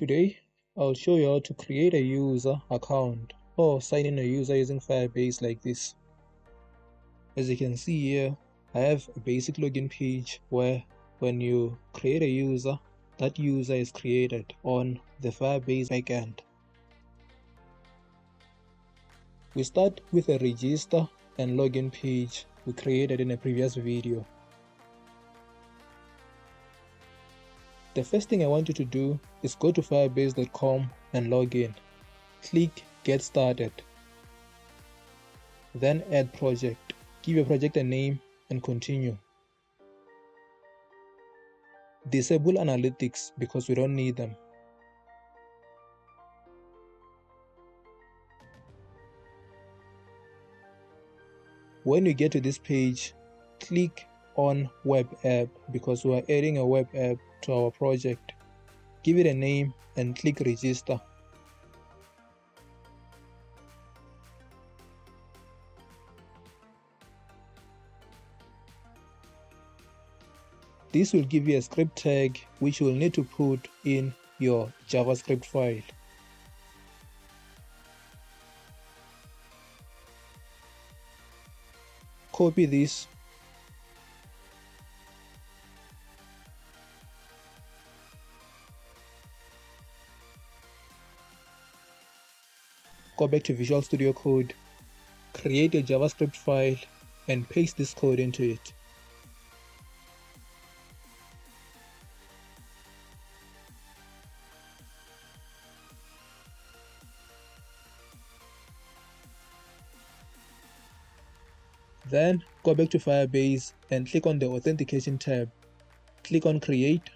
Today, I'll show you how to create a user account or sign in a user using Firebase like this. As you can see here, I have a basic login page where when you create a user, that user is created on the Firebase backend. We start with a register and login page we created in a previous video. The first thing I want you to do is go to firebase.com and log in. Click get started. Then add project. Give your project a name and continue. Disable analytics because we don't need them. When you get to this page, click on web app because we are adding a web app to our project. Give it a name and click register. This will give you a script tag which you will need to put in your JavaScript file. Copy this go back to Visual Studio Code, create a JavaScript file and paste this code into it. Then go back to Firebase and click on the authentication tab. Click on create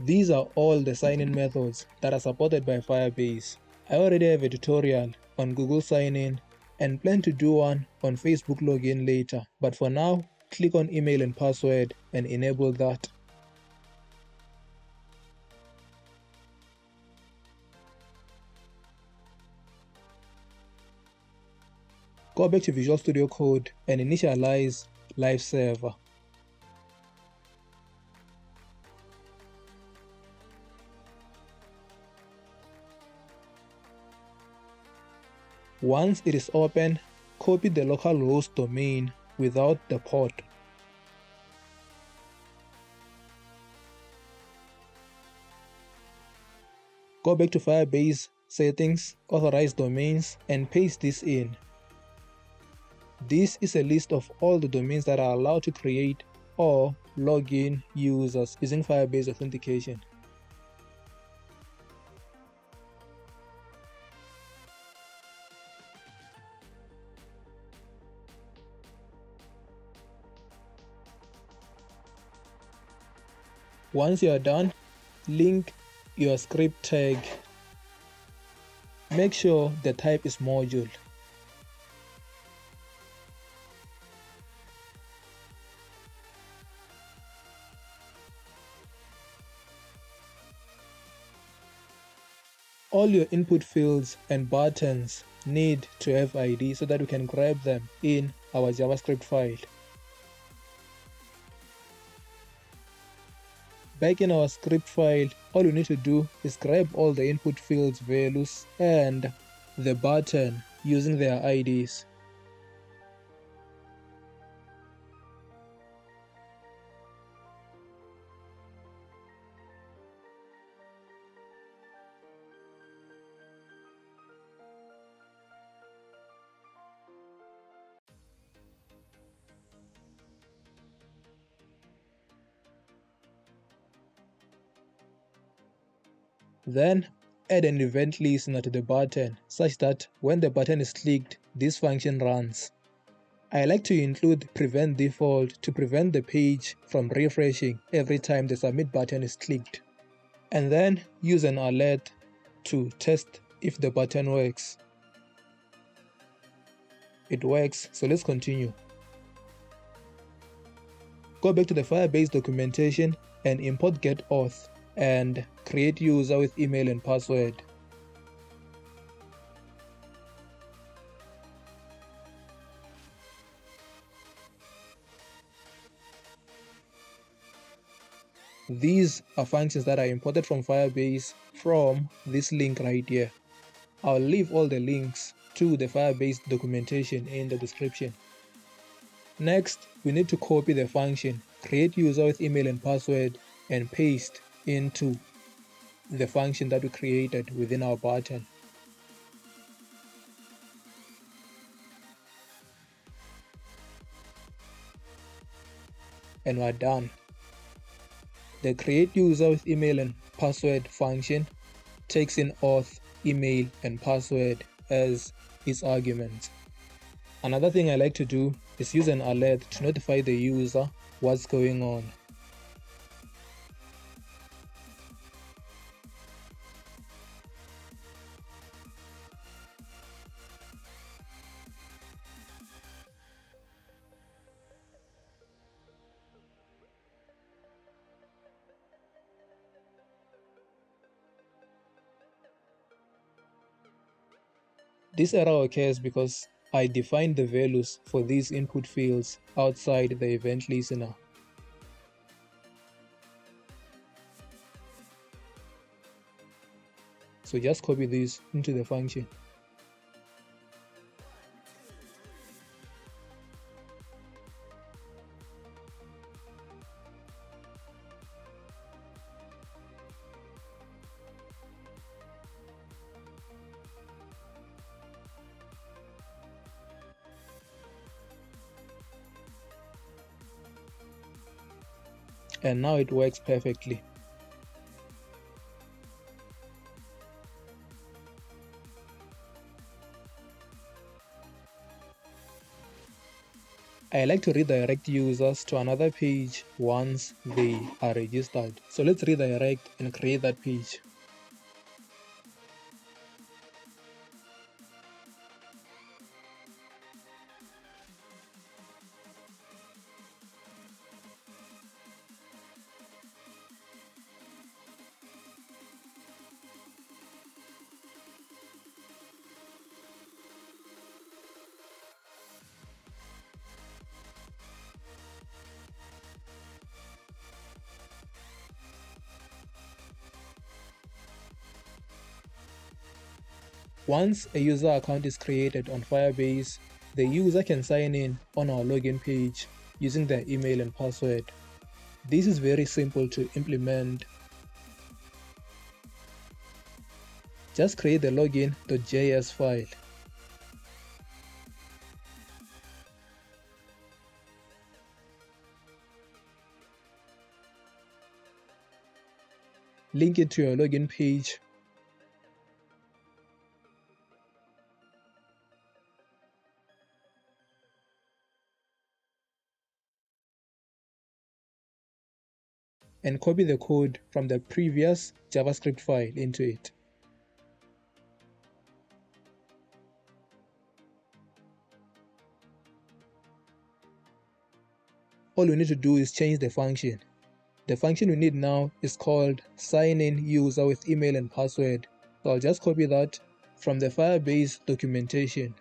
these are all the sign-in methods that are supported by Firebase. I already have a tutorial on Google Sign-In and plan to do one on Facebook login later, but for now, click on email and password and enable that. Go back to Visual Studio Code and initialize Live Server. Once it is open, copy the localhost domain without the port. Go back to Firebase settings, authorize domains and paste this in. This is a list of all the domains that are allowed to create or login users using Firebase authentication. Once you are done, link your script tag. Make sure the type is module. All your input fields and buttons need to have ID so that we can grab them in our JavaScript file. Back in our script file, all you need to do is grab all the input fields values and the button using their IDs. Then add an event listener to the button such that when the button is clicked, this function runs. I like to include prevent default to prevent the page from refreshing every time the submit button is clicked. And then use an alert to test if the button works. It works, so let's continue. Go back to the Firebase documentation and import getAuth and create user with email and password. These are functions that are imported from Firebase from this link right here. I'll leave all the links to the Firebase documentation in the description. Next, we need to copy the function create user with email and password and paste into the function that we created within our button. And we're done. The create user with email and password function takes in auth, email, and password as its arguments. Another thing I like to do is use an alert to notify the user what's going on. This error occurs because I defined the values for these input fields outside the event listener. So just copy this into the function. And now it works perfectly. I like to redirect users to another page once they are registered. So let's redirect and create that page. Once a user account is created on Firebase, the user can sign in on our login page using their email and password. This is very simple to implement. Just create the login.js file. Link it to your login page and copy the code from the previous JavaScript file into it. All we need to do is change the function. The function we need now is called sign in user with email and password. So I'll just copy that from the Firebase documentation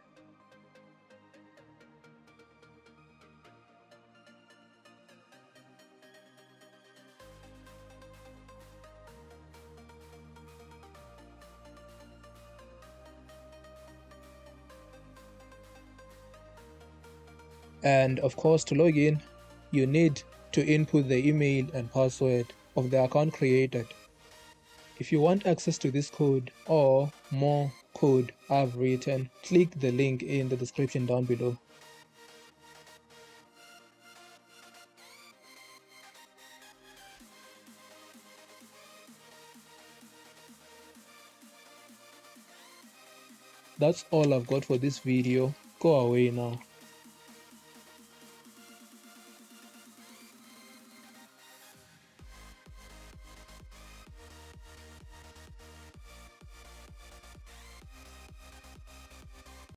and of course to log in you need to input the email and password of the account created if you want access to this code or more code I've written click the link in the description down below That's all I've got for this video. Go away now.